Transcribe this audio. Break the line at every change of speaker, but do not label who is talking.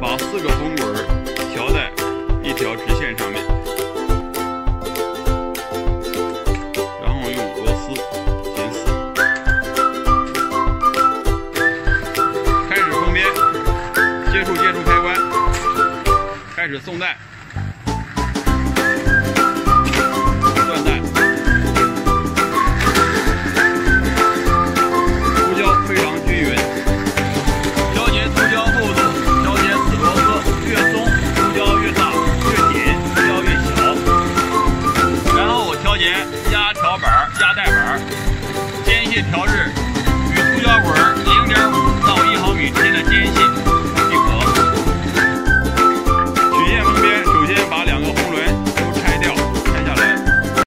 把四个滚滚调在一条直线上面，然后用螺丝紧死。开始封边，接触接触开关，开始送带。调